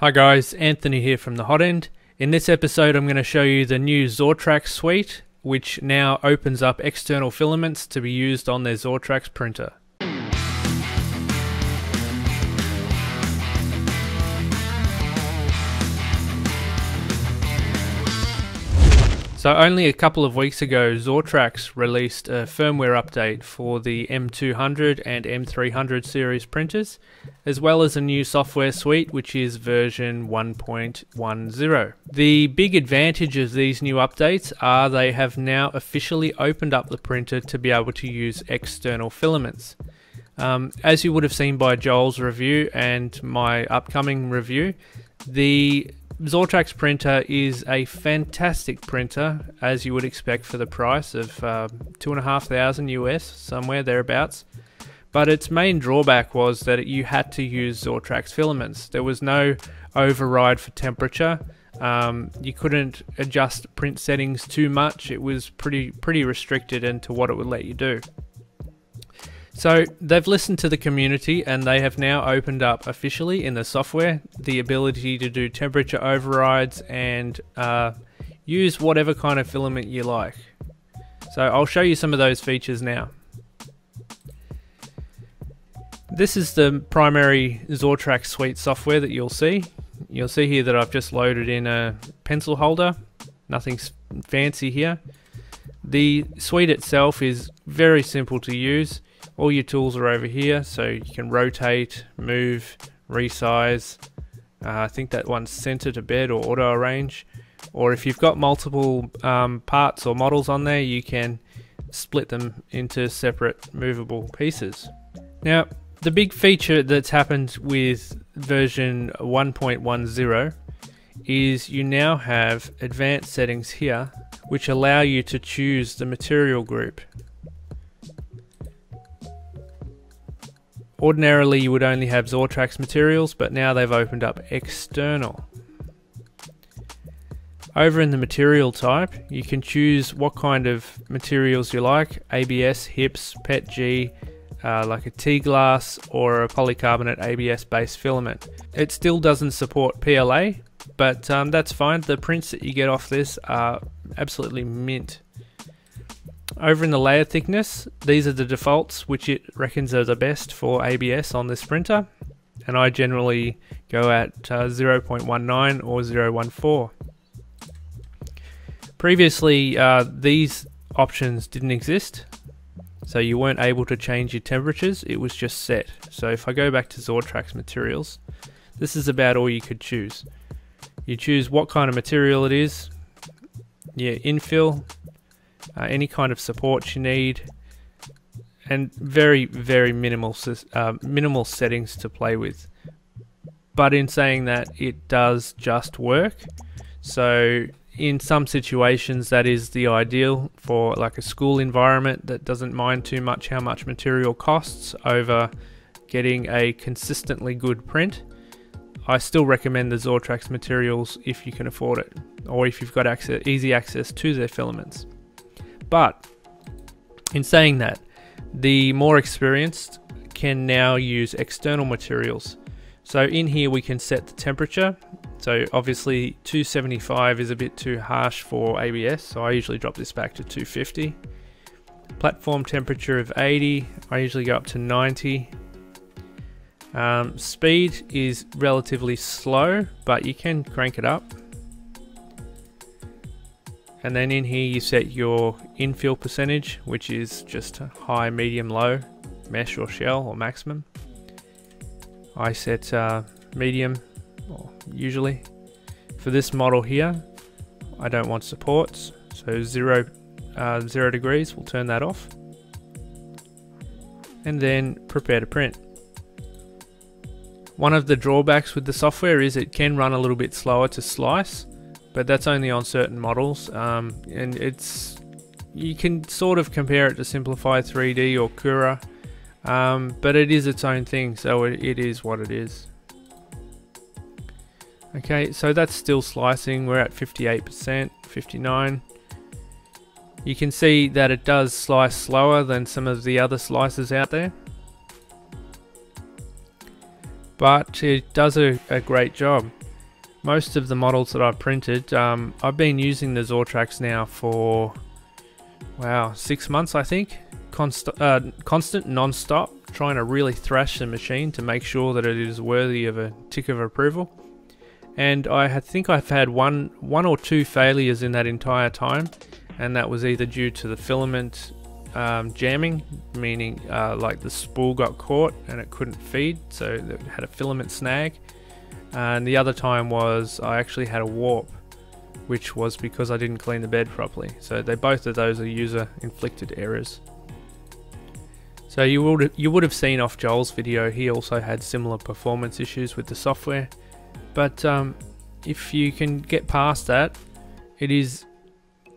Hi guys, Anthony here from the Hot End. In this episode I'm going to show you the new Zortrax suite which now opens up external filaments to be used on their Zortrax printer. So only a couple of weeks ago, Zortrax released a firmware update for the M200 and M300 series printers, as well as a new software suite which is version 1.10. The big advantage of these new updates are they have now officially opened up the printer to be able to use external filaments. Um, as you would have seen by Joel's review and my upcoming review, the Zortrax printer is a fantastic printer, as you would expect for the price of uh, two and a half thousand US, somewhere thereabouts. But its main drawback was that you had to use Zortrax filaments. There was no override for temperature. Um, you couldn't adjust print settings too much. It was pretty pretty restricted into what it would let you do. So they've listened to the community and they have now opened up officially in the software the ability to do temperature overrides and uh, use whatever kind of filament you like. So I'll show you some of those features now. This is the primary Zortrax suite software that you'll see. You'll see here that I've just loaded in a pencil holder. Nothing fancy here. The suite itself is very simple to use all your tools are over here so you can rotate move resize. Uh, I think that one's center to bed or auto arrange. Or if you've got multiple um, parts or models on there you can split them into separate movable pieces. Now the big feature that's happened with version 1.10 is you now have advanced settings here which allow you to choose the material group Ordinarily you would only have Zortrax materials, but now they've opened up external. Over in the material type, you can choose what kind of materials you like, ABS, HIPS, PETG, uh, like a T-glass or a polycarbonate ABS based filament. It still doesn't support PLA, but um, that's fine. The prints that you get off this are absolutely mint. Over in the layer thickness, these are the defaults which it reckons are the best for ABS on this printer, and I generally go at uh, 0.19 or 0.14. Previously, uh, these options didn't exist, so you weren't able to change your temperatures, it was just set. So if I go back to Zortrax materials, this is about all you could choose. You choose what kind of material it is, yeah, infill, uh, any kind of support you need, and very very minimal uh, minimal settings to play with. But in saying that, it does just work. So in some situations, that is the ideal for like a school environment that doesn't mind too much how much material costs over getting a consistently good print. I still recommend the Zortrax materials if you can afford it, or if you've got access, easy access to their filaments. But in saying that, the more experienced can now use external materials. So in here we can set the temperature. So obviously 275 is a bit too harsh for ABS, so I usually drop this back to 250. Platform temperature of 80, I usually go up to 90. Um, speed is relatively slow, but you can crank it up and then in here you set your infill percentage which is just high medium low mesh or shell or maximum. I set uh, medium usually. For this model here I don't want supports so zero uh, zero degrees we'll turn that off. And then prepare to print. One of the drawbacks with the software is it can run a little bit slower to slice but that's only on certain models. Um, and it's you can sort of compare it to Simplify 3D or Cura, um, but it is its own thing, so it, it is what it is. Okay, so that's still slicing. We're at 58%, 59. You can see that it does slice slower than some of the other slices out there. But it does a, a great job. Most of the models that I've printed, um, I've been using the Zortrax now for, wow, six months I think. Const uh, constant, non-stop, trying to really thrash the machine to make sure that it is worthy of a tick of approval. And I think I've had one, one or two failures in that entire time, and that was either due to the filament um, jamming, meaning uh, like the spool got caught and it couldn't feed, so it had a filament snag. And the other time was I actually had a warp, which was because I didn't clean the bed properly. So they both of those are user inflicted errors. So you would you would have seen off Joel's video. He also had similar performance issues with the software, but um, if you can get past that, it is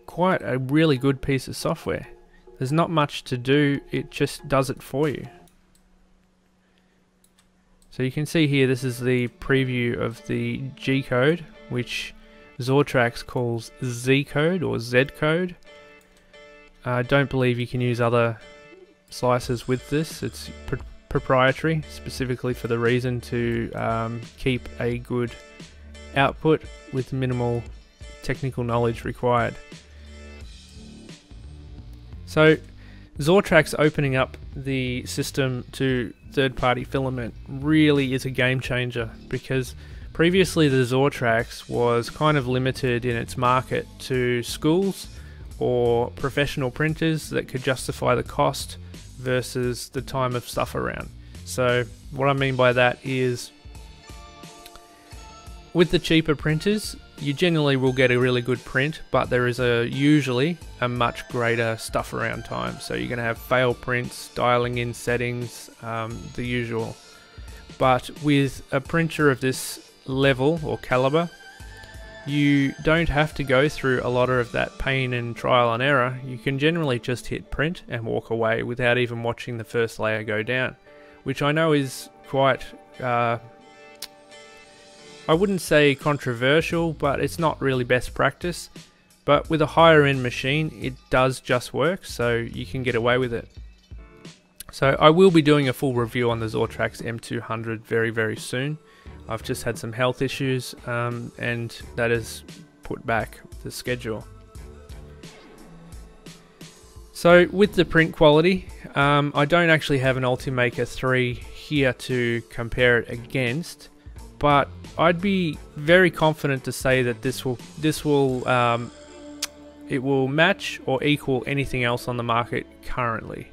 quite a really good piece of software. There's not much to do, it just does it for you. So you can see here, this is the preview of the G code, which Zortrax calls Z code or Z code. I don't believe you can use other slices with this. It's pr proprietary, specifically for the reason to um, keep a good output with minimal technical knowledge required. So Zortrax opening up the system to third-party filament really is a game changer because previously the Zortrax was kind of limited in its market to schools or professional printers that could justify the cost versus the time of stuff around. So what I mean by that is with the cheaper printers, you generally will get a really good print, but there is a usually a much greater stuff around time. So you're going to have fail prints, dialing in settings, um, the usual. But with a printer of this level or caliber, you don't have to go through a lot of that pain and trial and error. You can generally just hit print and walk away without even watching the first layer go down, which I know is quite uh, I wouldn't say controversial, but it's not really best practice. But with a higher end machine, it does just work, so you can get away with it. So I will be doing a full review on the Zortrax M200 very, very soon. I've just had some health issues, um, and that has put back the schedule. So with the print quality, um, I don't actually have an Ultimaker 3 here to compare it against, but I'd be very confident to say that this will this will um, it will match or equal anything else on the market currently.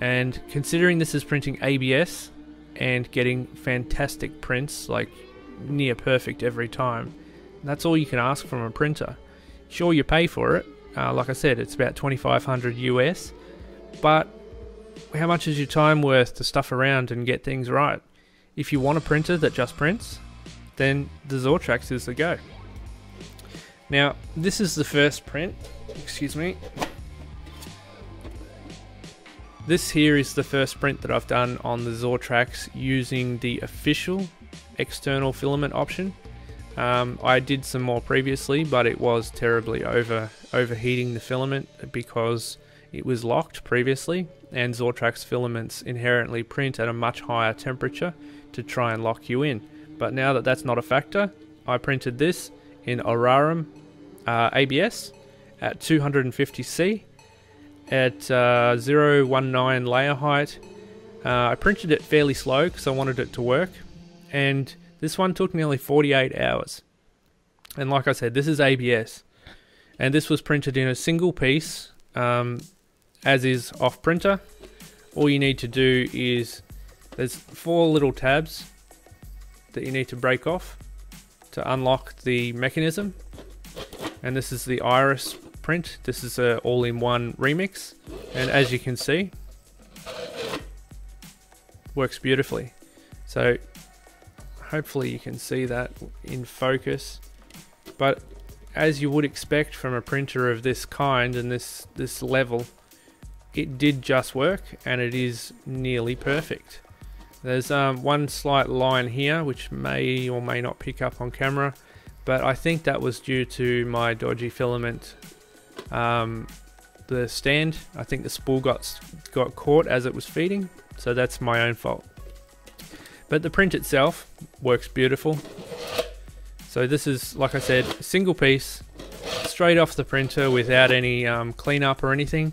And considering this is printing ABS and getting fantastic prints, like near perfect every time, that's all you can ask from a printer. Sure, you pay for it. Uh, like I said, it's about 2500 US, but how much is your time worth to stuff around and get things right? If you want a printer that just prints, then the Zortrax is the go. Now, this is the first print. Excuse me. This here is the first print that I've done on the Zortrax using the official external filament option. Um, I did some more previously, but it was terribly over overheating the filament because it was locked previously, and Zortrax filaments inherently print at a much higher temperature to try and lock you in. But now that that's not a factor, I printed this in Aurarum uh, ABS at 250C at uh, 019 layer height. Uh, I printed it fairly slow because I wanted it to work, and this one took nearly 48 hours. And like I said, this is ABS, and this was printed in a single piece, um, as is off printer. All you need to do is there's four little tabs that you need to break off to unlock the mechanism. And this is the iris print. This is a all-in-one remix. And as you can see, works beautifully. So hopefully you can see that in focus. But as you would expect from a printer of this kind and this, this level, it did just work and it is nearly perfect. There's um, one slight line here which may or may not pick up on camera but I think that was due to my dodgy filament um, the stand I think the spool got got caught as it was feeding so that's my own fault but the print itself works beautiful So this is, like I said, single piece, straight off the printer without any um, cleanup or anything.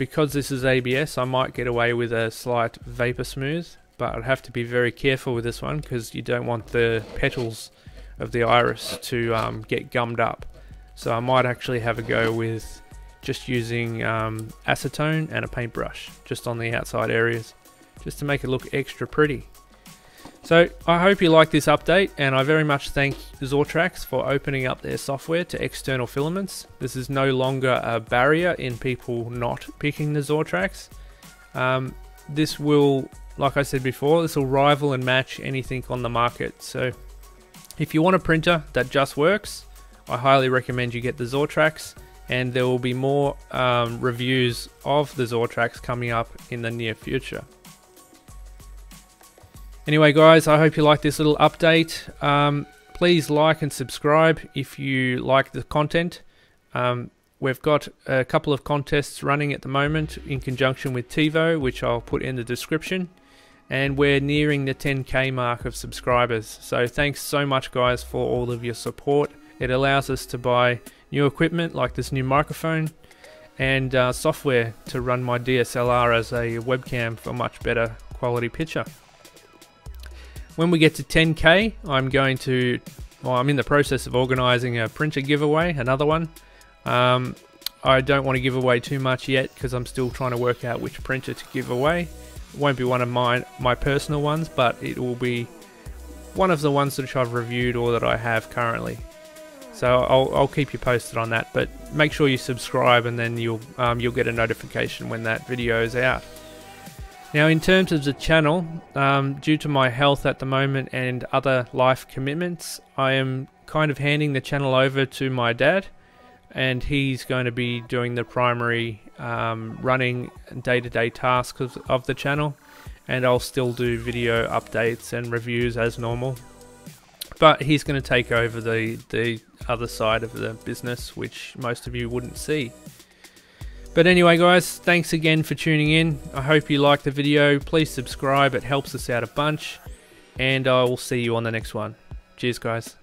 Because this is ABS, I might get away with a slight vapor smooth, but I'd have to be very careful with this one because you don't want the petals of the iris to um, get gummed up. So I might actually have a go with just using um, acetone and a paintbrush just on the outside areas just to make it look extra pretty. So I hope you like this update and I very much thank Zortrax for opening up their software to external filaments. This is no longer a barrier in people not picking the Zortrax. Um, this will, like I said before, this will rival and match anything on the market. So if you want a printer that just works, I highly recommend you get the Zortrax and there will be more um, reviews of the Zortrax coming up in the near future. Anyway guys, I hope you like this little update. Um, please like and subscribe if you like the content. Um, we've got a couple of contests running at the moment in conjunction with Tevo, which I'll put in the description. And we're nearing the 10k mark of subscribers. So thanks so much guys for all of your support. It allows us to buy new equipment like this new microphone and uh, software to run my DSLR as a webcam for much better quality picture. When we get to 10k, I'm going to, well, I'm in the process of organizing a printer giveaway, another one. Um, I don't want to give away too much yet because I'm still trying to work out which printer to give away. It won't be one of my my personal ones, but it will be one of the ones that I've reviewed or that I have currently. So I'll, I'll keep you posted on that. But make sure you subscribe, and then you'll um, you'll get a notification when that video is out. Now, in terms of the channel, um, due to my health at the moment and other life commitments, I am kind of handing the channel over to my dad, and he's going to be doing the primary um, running day to day tasks of, of the channel, and I'll still do video updates and reviews as normal. But he's going to take over the, the other side of the business, which most of you wouldn't see. But anyway guys, thanks again for tuning in. I hope you liked the video. Please subscribe, it helps us out a bunch. And I will see you on the next one. Cheers guys.